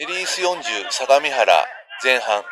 エリース40相模原前半。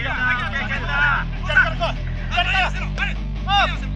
Mira, mira, mira, mira, mira, mira, mira, mira, mira,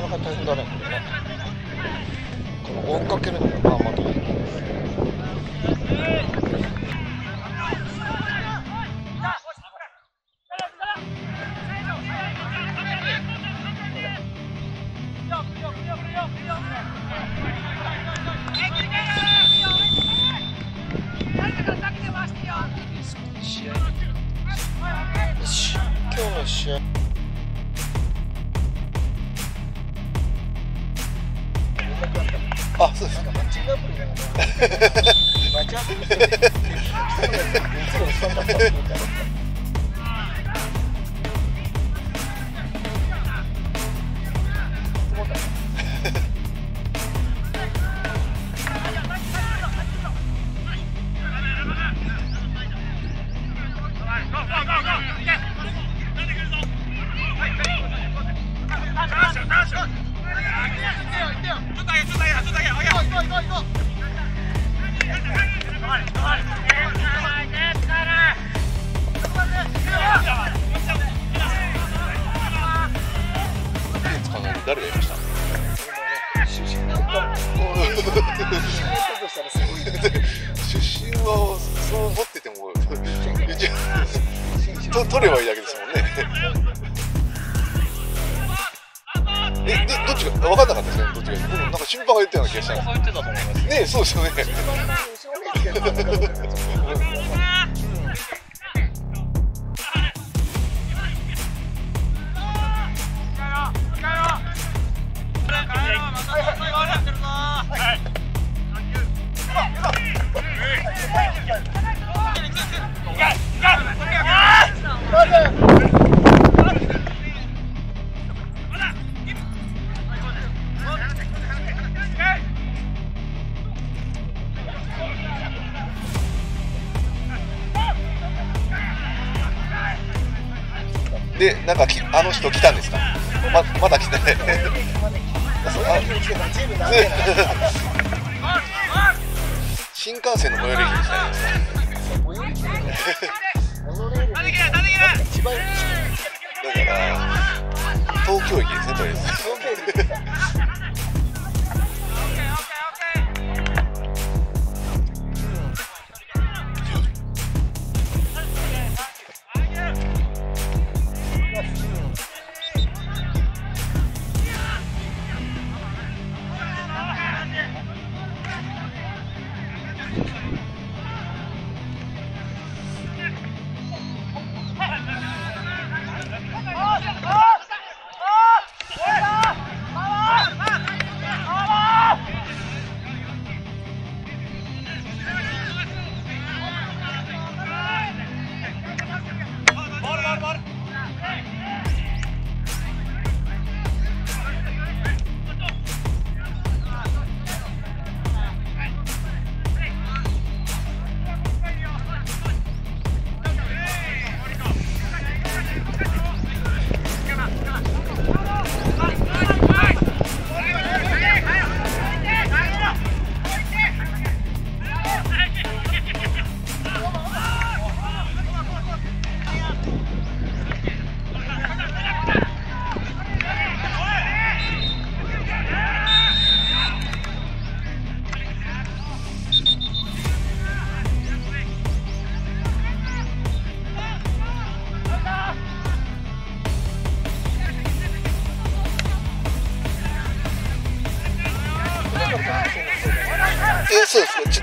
この追っかけるのがまあまたいい。試合よし。今日の試合あそうですか。マッチングアプリなのかマッチアプリしていつもそうだったみたいな誰が審判が言ったような気がした。んそう言ってたと思います。ですねそうですよねでの人来たんですか？ままだ来てない。新幹線の最寄り駅に来たんです だから東京駅ですねとりあえず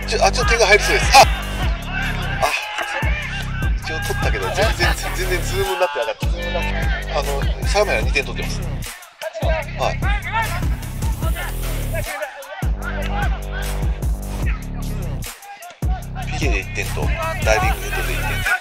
ちょあちょっと手が入りそうです。ああ一応取ったけど全然全然ズームになってなかったあの相模原2点取ってます。はい。ピケで1点とダイビングヘッドで1点